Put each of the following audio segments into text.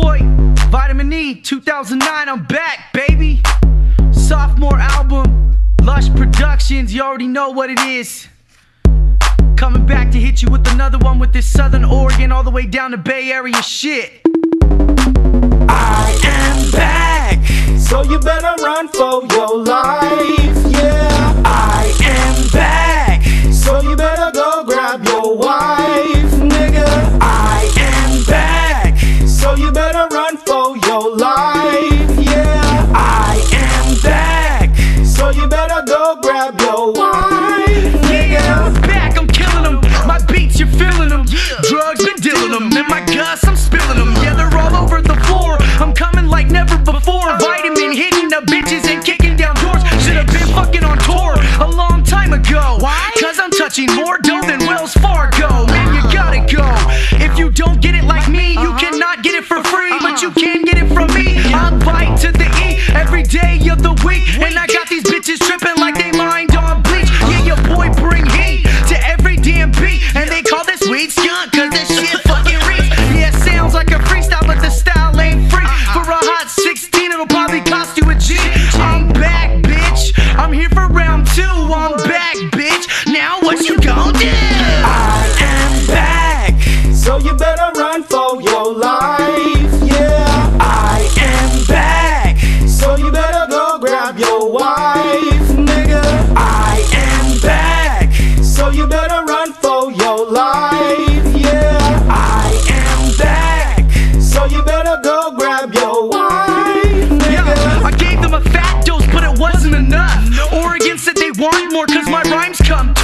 boy, Vitamin E, 2009, I'm back, baby. Sophomore album, Lush Productions, you already know what it is. Coming back to hit you with another one with this Southern Oregon all the way down to Bay Area shit. I am back, so you better run for your life. Yeah, go grab your wife, Yeah, I'm back, I'm killing them. My beats, you're feeling them. Drugs, been dealing them. And my guts, I'm spilling them. Yeah, they're all over the floor. I'm coming like never before. Vitamin hitting the bitches and kicking down doors. Should have been fucking on tour a long time ago. Why? Cause I'm touching more dough than Wells Fargo. So you better run for your life. Yeah, I am back, so you better go grab your wife, nigga. I am back, so you better run for your life. Yeah, I am back, so you better go grab your wife, Yeah, nigga. I gave them a fat dose, but it wasn't enough. Oregon said they want more cause my rhymes come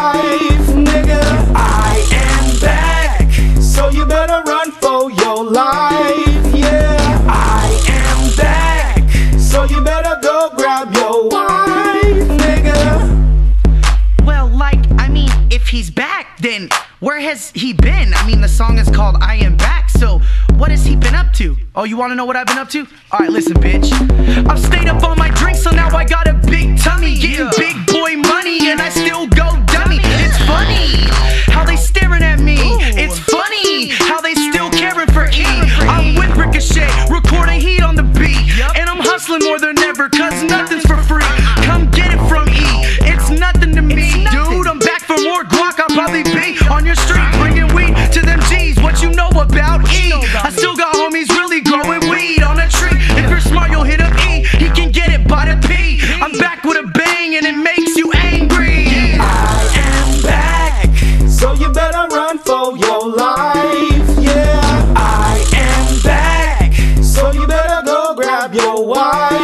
wife, nigga. I am back, so you better run for your life. Yeah, I am back, so you better go grab your wife, nigga. Well, like, I mean, if he's back, then where has he been? I mean, the song is called I Am Back, so what has he been up to? Oh, you wanna know what I've been up to? Alright, listen, bitch. I've stayed up on my drink, so go why?